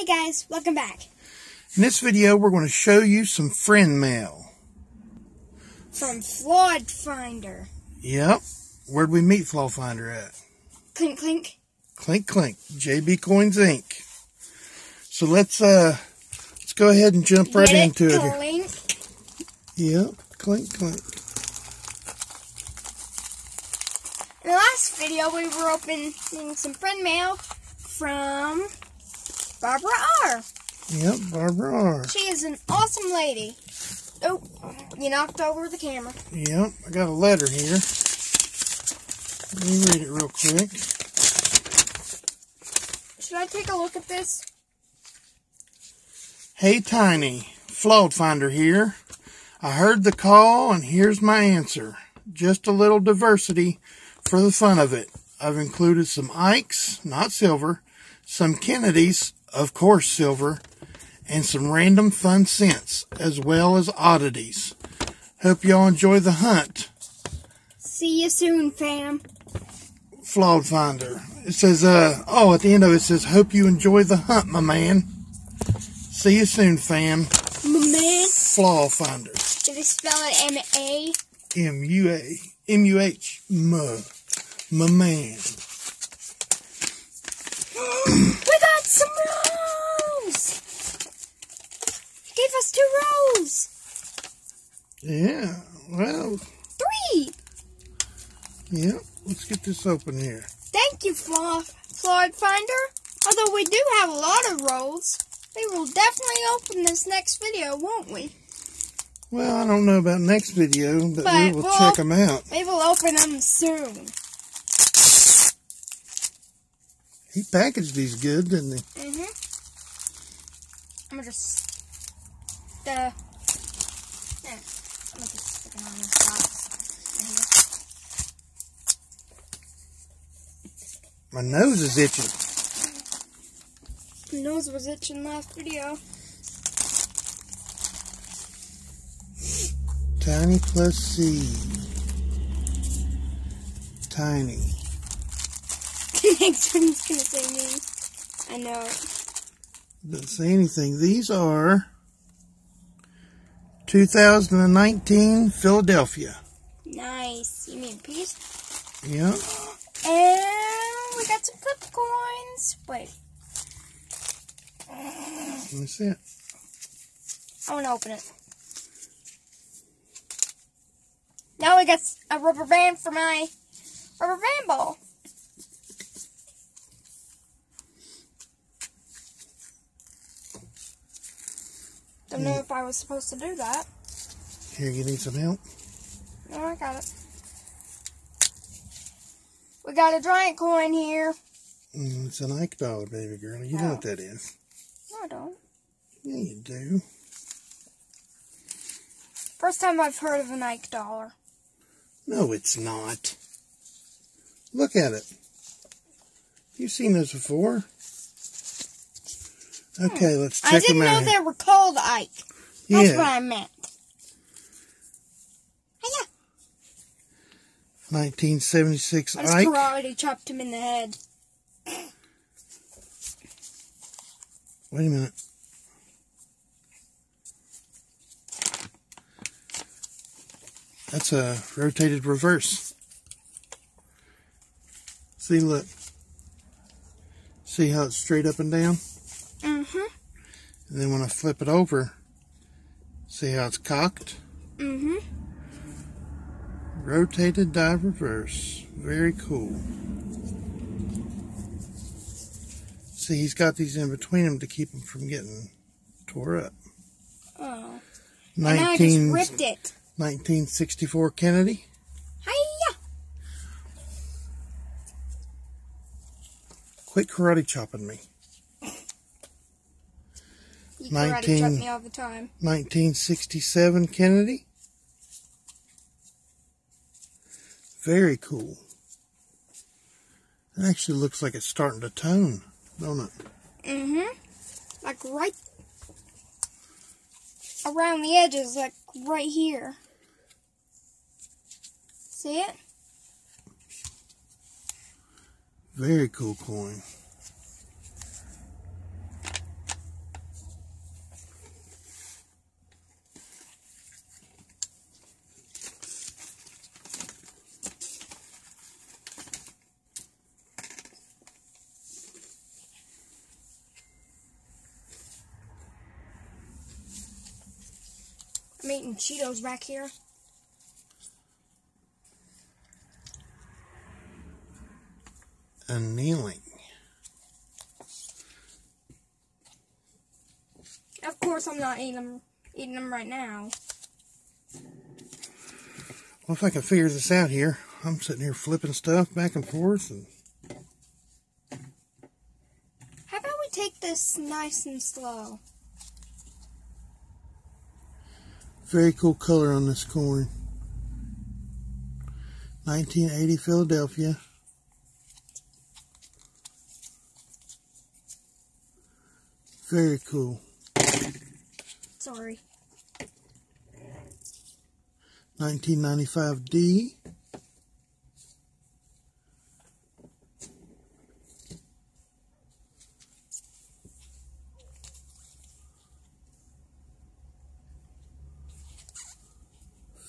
Hey guys, welcome back. In this video, we're going to show you some friend mail. From Flawed Finder. Yep. Where'd we meet Flaw Finder at? Clink clink. Clink Clink, JB Coins Inc. So let's uh let's go ahead and jump right Get into it. Clink. Yep, Clink Clink. In the last video, we were opening some friend mail from Barbara R. Yep, Barbara R. She is an awesome lady. Oh, you knocked over the camera. Yep, I got a letter here. Let me read it real quick. Should I take a look at this? Hey Tiny, Flawed Finder here. I heard the call and here's my answer. Just a little diversity for the fun of it. I've included some Ikes, not silver, some Kennedys, of course silver, and some random fun cents, as well as oddities. Hope y'all enjoy the hunt. See you soon, fam. Flawed Finder. It says, uh, oh, at the end of it, it says, hope you enjoy the hunt, my man. See you soon, fam. My man. Flaw Finder. Did they spell it M-A? M-U-A. M-U-H. M. My man. Some rolls! She gave us two rolls! Yeah. Well, Three! yeah. Let's get this open here. Thank you, Flaw Flawed Finder. Although we do have a lot of rolls, we will definitely open this next video, won't we? Well, I don't know about next video, but, we will we'll- check them out. We will open them soon. He packaged these good, didn't he? Mm-hmm. I'm gonna just uh yeah, I'm gonna just stick it on this box. My nose is itching. My nose was itching last video. Tiny plus C. Tiny. Next one's gonna say me. I know it. Doesn't say anything. These are 2019 Philadelphia. Nice. You mean piece? Yeah. And we got some flip coins. Wait, Let me see it. I wanna open it. Now we got a rubber band for my rubber band ball. Don't know if I was supposed to do that. Here, you need some help? No, I got it. We got a giant coin here. Mm, it's an Ike dollar, baby girl. You know Oh. what that is. No, I don't. Yeah, you do. First time I've heard of an Ike dollar. No, it's not. Look at it. You've seen those before. Okay, let's check Hmm. I didn't know out. they were called Ike. That's yeah, what I meant. Hiya. 1976 I just Ike. karate chopped him in the head. Wait a minute. That's a rotated reverse. See, look. See how it's straight up and down? Mm-hmm. And then when I flip it over, see how it's cocked? Mm-hmm. Rotated die reverse. Very cool. See, he's got these in between them to keep them from getting tore up. Oh. And I just 19, ripped it. 1964 Kennedy. Hiya. Quit karate chopping me. You 19 me all the time. 1967 Kennedy. Very cool. It actually looks like it's starting to tone, don't it? Mm-hmm. Like right around the edges, like right here. See it? Very cool coin. I'm eating Cheetos back here. Annealing. Of course, I'm not eating them, eating them right now. Well, if I can figure this out here, I'm sitting here flipping stuff back and forth and How about we take this nice and slow? Very cool color on this coin. 1980 Philadelphia. Very cool. Sorry. 1995 D.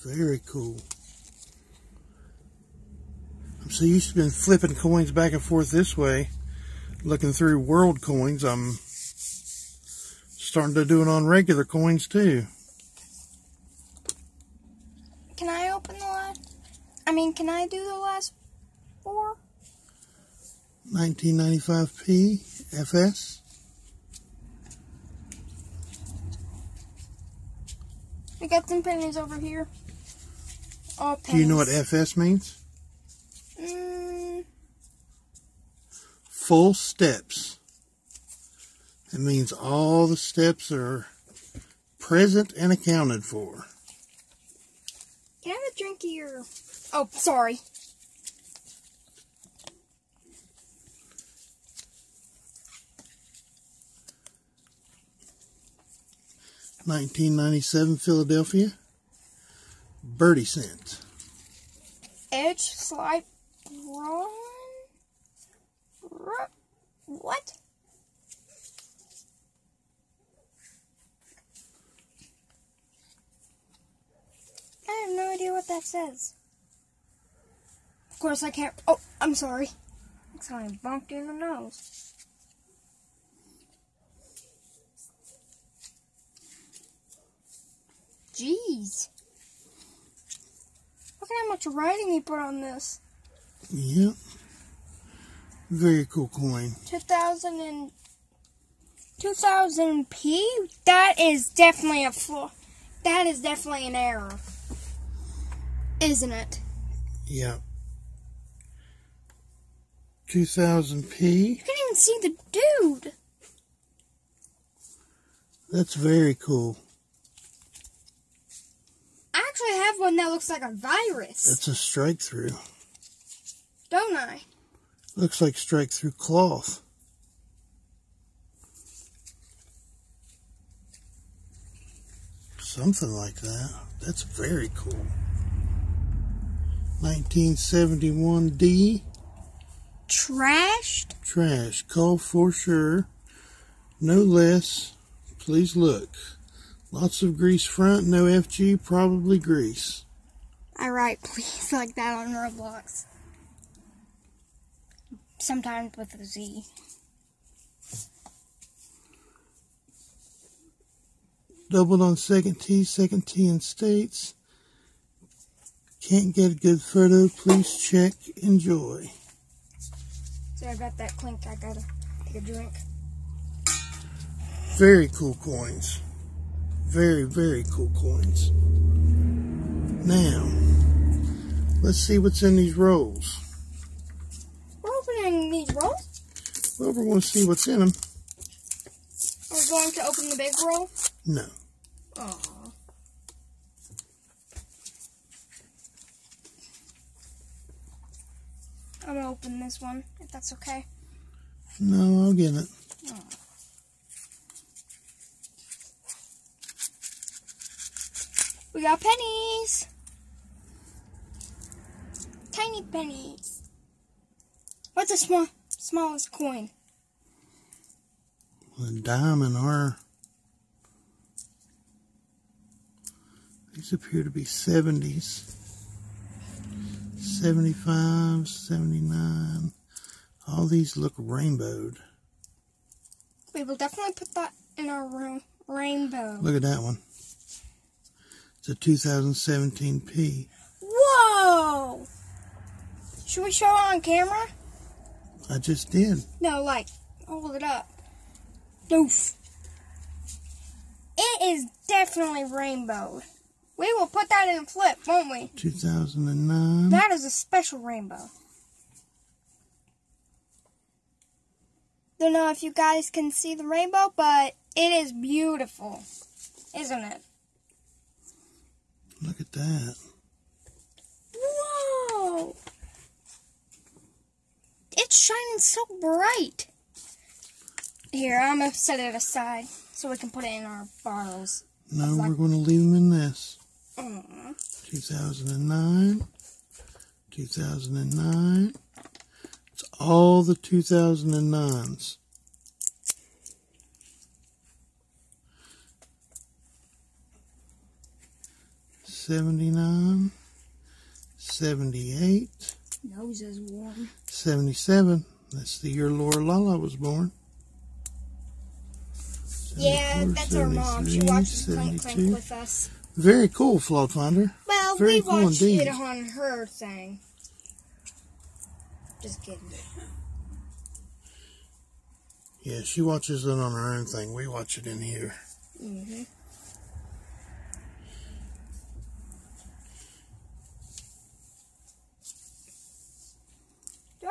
Very cool. I'm so used to been flipping coins back and forth this way, looking through world coins. I'm starting to do it on regular coins too. Can I open the last? I mean, can I do the last four? 1995P FS. We got some pennies over here. All. Do you know what FS means? Mm, Full steps. It means all the steps are present and accounted for. can I have a drink of your? Oh, sorry. Nineteen ninety-seven Philadelphia. Birdie cent. Edge slide run. What? I have no idea what that says. Of course, I can't. Oh, I'm sorry. Something bumped in the nose. Jeez. At how much writing he put on this. Yep. Very cool coin. 2000 and 2000p that is definitely a flaw that is definitely an error isn't it Yep. 2000p. you can't even see the dude That's very cool. I actually have one that looks like a virus It's a strike through. don't i Looks like strike through cloth. Something like that. That's very cool. 1971D trashed trash. Call for sure. No less. Please look. Lots of grease front. No FG. Probably grease. i write please like that on roblox sometimes with a z Doubled on second T, Second T in states. Can't get a good photo. Please check. Enjoy. sorry about that clink i gotta take a drink Very cool coins. Very, very cool coins. Now, let's see what's in these rolls. we're opening these rolls Well, we're going to see what's in them. we're going to open the big roll No. Aww. I'm gonna open this one, if that's okay. No, I'll get it. We got pennies! Tiny pennies. What's the small, smallest coin? A dime are. These appear to be 70s. 75, 79. All these look rainbowed. We will definitely put that in our room. Rainbow. Look at that one. It's a 2017P. Whoa! Should we show it on camera? I just did. No, like, hold it up. Doof. It is definitely rainbowed. We will put that in flip, won't we? 2009. That is a special rainbow. Don't know if you guys can see the rainbow, but it is beautiful, isn't it? Look at that. Whoa! It's shining so bright. Here, I'm gonna set it aside so we can put it in our bottles. No, we're going to leave them in this. Aw. 2009. 2009. It's all the 2009s. Seventy-nine, seventy-eight, Nose is warm. seventy-seven. That's the year Laura Lala was born. Yeah, that's our mom. She watches Clink 72. with us. Very cool, Flawed Finder. Well, Very we cool watched indeed. it on her thing. Just kidding. Yeah, she watches it on her own thing. We watch it in here. hmm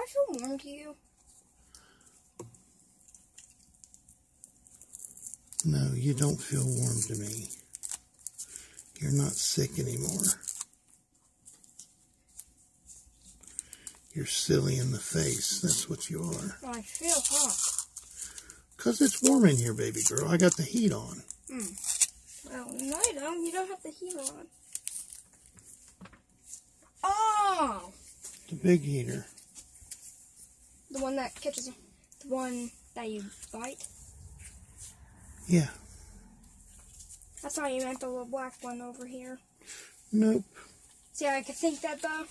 I feel warm to you? No, you don't feel warm to me. You're not sick anymore. You're silly in the face. That's what you are. I feel hot. Because it's warm in here, baby girl. I got the heat on. Hmm. Well, no, you don't. You don't have the heat on. Oh! The big heater. The one that catches, the one that you bite. Yeah. I thought you meant the little black one over here. Nope. See how I could think that though?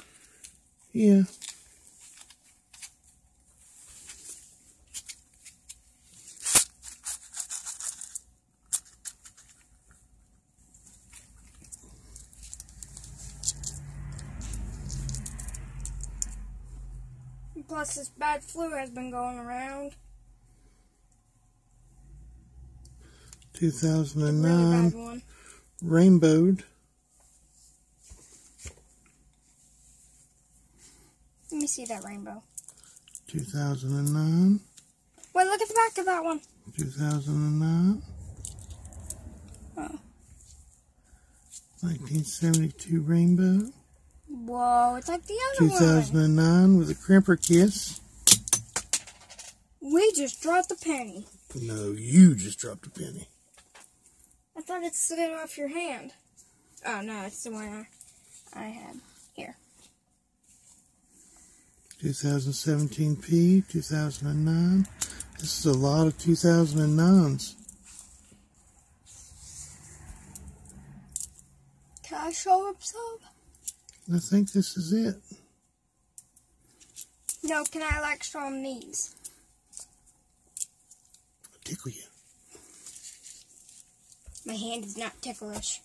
Yeah. Plus, this bad flu has been going around. 2009. bad one. Rainbowed. Let me see that rainbow. 2009. Wait, look at the back of that one. 2009. Oh. 1972 Rainbow. Whoa, it's like the other one. 2009 with a crimper kiss. We just dropped a penny. No, you just dropped a penny. I thought it slid off your hand. Oh no, it's the one I, I had. Here. 2017P, 2009. This is a lot of 2009s. Can I show up some? I think this is it. No, can I like them these? I'll tickle you. My hand is not ticklish.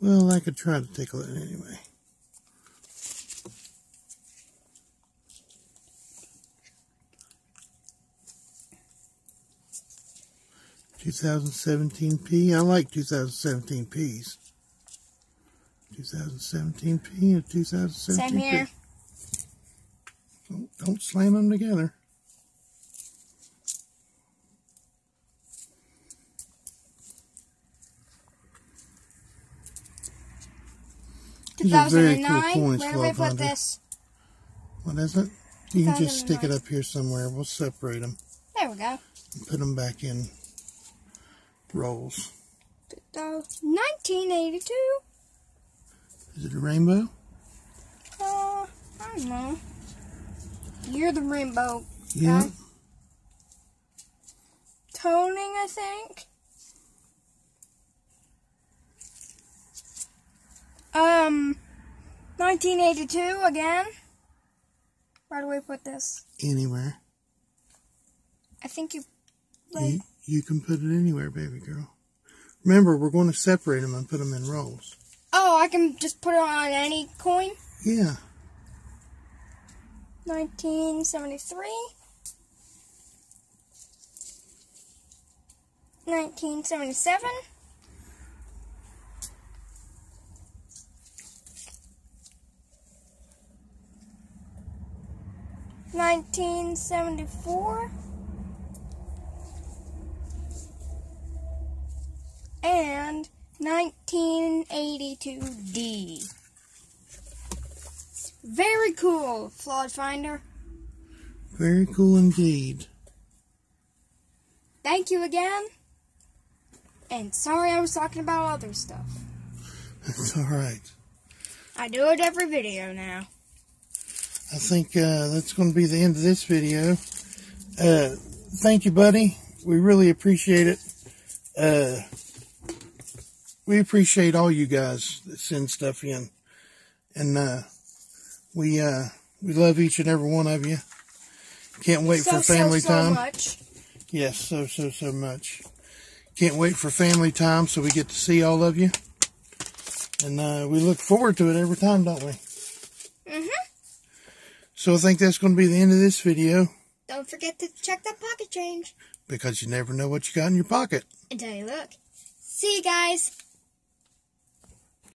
Well, I could try to tickle it anyway. Two thousand seventeen P. I like two thousand seventeen Ps. Two thousand seventeen P and two thousand seventeen Same here. Don't, don't slam them together. These are very cool 2009. coins, Where do we put this? What is it? You can just stick it up here somewhere. We'll separate them There we go. put them back in rolls. 1982. Is it a rainbow? Uh, I don't know. You're the rainbow Yeah. guy. Toning, I think. Um, 1982 again. Where do we put this? Anywhere. I think you. You, you can put it anywhere, baby girl. Remember, we're going to separate them and put them in rolls. Oh, I can just put it on any coin? Yeah. 1973. 1977. Nineteen seventy four and nineteen eighty two D. Very cool, Flawed Finder. Very cool indeed. Thank you again. And sorry I was talking about other stuff. That's all right. I do it every video now. I think uh, that's going to be the end of this video. Uh, thank you, buddy. We really appreciate it. Uh, we appreciate all you guys that send stuff in, and uh, we uh, we love each and every one of you. Can't wait so, for family so, so time. much. Yes, so so so much. Can't wait for family time so we get to see all of you, and uh, we look forward to it every time, don't we? Mhm. So I think that's going to be the end of this video Don't forget to check that pocket change because you never know what you got in your pocket. until you look. See you guys.